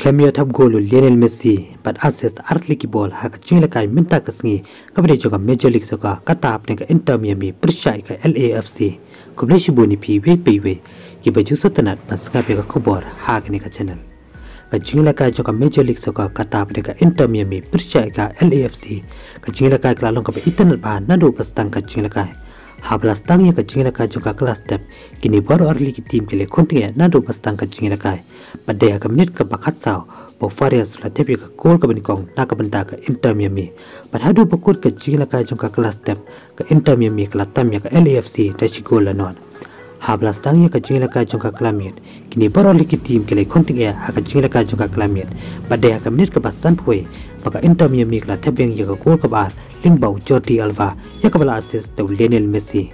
Clemio thap gol Lionel Messi but artli ki ball ha chingla kai minta kasngi kabre joga Major League Soccer ka ta apne ka Inter Miami prishai ka LAFC kuble shibuni pi we pe we ki baju sotanat paska pe ka khobor ha ka ne ka channel ka chingla kai joga Major League Soccer ka ta apne ka Inter Miami prishai ka LAFC ka chingla kai klalong ka itan ba nadu pastang ka chingla kai hablas tang ya kajing rakai juga kelas dap kini baru early ke tim kele kontinya nado pas tang kajing rakai pada ya. Kemenit ke bakat sao bofaria sula tepi ke gol ke benikong. Na ke benda ke inter miami ya pada hadu bukut kajing rakai juga kelas dap ke inter ya miami ke latam ya ke LAFC dan si gol lanon hablas dangi ka jingla ka jong ka klamiet kini boro liki tim kele konting ya ha ka jingla ka jong ka klamiet pade ha ka minit ka basan phoi baka interview mi kla thebeng ya ka kol ka bar ling bau choti ya ka bala assist to lenel messi.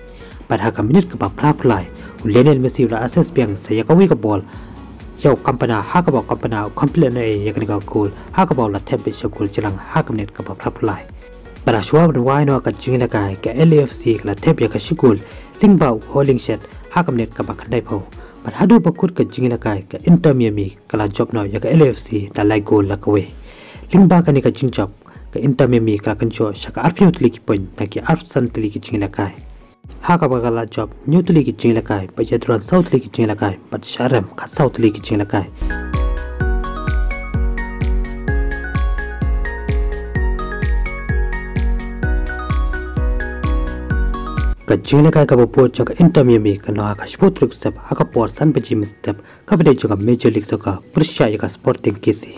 Par ha ka minit ka ba phra phlai lenel messi la assist beng se ya ka wi ka bol ya kampana ha ka ba kampana complain ya ya ka ka kol ha ka ba la thebe se kol chilang ha ka minit ka ba phra phlai para shwa ba no ka jingla ka ka lfc kla thebe ka shikol ling holding Shed haka minit ke ba kandai pau. Pada hadu bakut ke jingla ka ke Inter Miami kala job no ya ke LAFC da lai goal la kawe. Limbau ka ni ka jing job ka inta me mi ka kan cho shaka arpi utli ki pon na ki arp san tli ki chingla kai ha ka ba gala job nyu tli ki chingla kai pa je dron south tli ki chingla kai pat sharam kha south tli ki chingla kai ka jene kai ka po cha ka interview me ka na ka shpo truk sep ha ka por san pe ji mi step ka bde chu ka major league so ka prishya ka sporting kesi